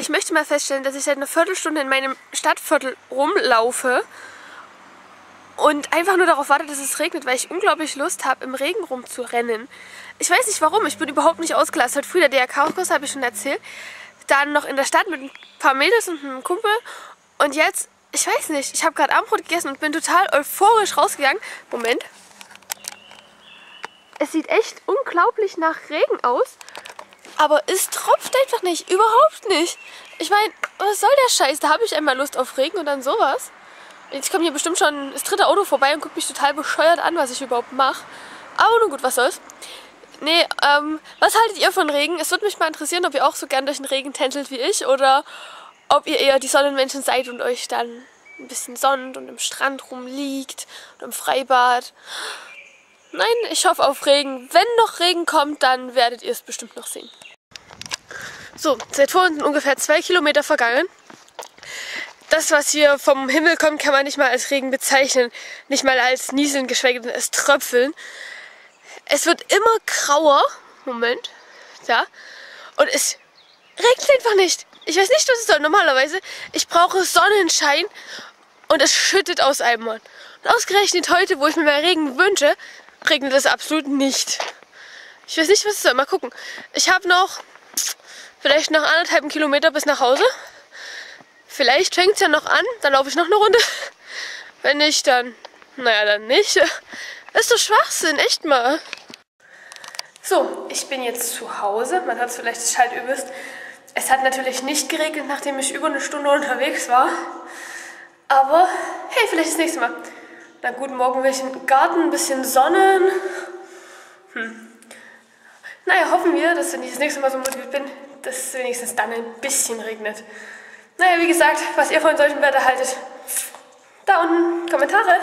Ich möchte mal feststellen, dass ich seit einer Viertelstunde in meinem Stadtviertel rumlaufe und einfach nur darauf warte, dass es regnet, weil ich unglaublich Lust habe, im Regen rumzurennen. Ich weiß nicht warum, ich bin überhaupt nicht ausgelastet. Heute früh der DRK-Kurs habe ich schon erzählt. Dann noch in der Stadt mit ein paar Mädels und einem Kumpel. Und jetzt, ich weiß nicht, ich habe gerade Abendbrot gegessen und bin total euphorisch rausgegangen. Moment. Es sieht echt unglaublich nach Regen aus. Aber es tropft einfach nicht. Überhaupt nicht. Ich meine, was soll der Scheiß? Da habe ich einmal Lust auf Regen und dann sowas. Jetzt kommt hier bestimmt schon das dritte Auto vorbei und guckt mich total bescheuert an, was ich überhaupt mache. Aber nun gut, was soll's. Nee, ähm, was haltet ihr von Regen? Es würde mich mal interessieren, ob ihr auch so gern durch den Regen tänzelt wie ich oder ob ihr eher die Sonnenmenschen seid und euch dann ein bisschen sonnt und im Strand rumliegt und im Freibad. Nein, ich hoffe auf Regen. Wenn noch Regen kommt, dann werdet ihr es bestimmt noch sehen. So, seit vorhin ungefähr zwei Kilometer vergangen. Das, was hier vom Himmel kommt, kann man nicht mal als Regen bezeichnen. Nicht mal als Nieseln, geschweige denn als Tröpfeln. Es wird immer grauer. Moment. Ja. Und es regnet einfach nicht. Ich weiß nicht, was es soll. Normalerweise, ich brauche Sonnenschein und es schüttet aus Eimern. Und ausgerechnet heute, wo ich mir mal Regen wünsche, regnet es absolut nicht. Ich weiß nicht, was es soll. Mal gucken. Ich habe noch vielleicht noch anderthalb Kilometer bis nach Hause. Vielleicht fängt es ja noch an, dann laufe ich noch eine Runde. Wenn nicht, dann, naja, dann nicht. ist doch Schwachsinn, echt mal. So, ich bin jetzt zu Hause. Man hat es vielleicht halt übelst. Es hat natürlich nicht geregnet, nachdem ich über eine Stunde unterwegs war. Aber hey, vielleicht das nächste Mal. Na guten Morgen, will ich im Garten ein bisschen sonnen. Hm. Naja, hoffen wir, dass wenn ich das nächste Mal so motiviert bin, dass es wenigstens dann ein bisschen regnet. Naja, wie gesagt, was ihr von solchen Wetter haltet, da unten Kommentare.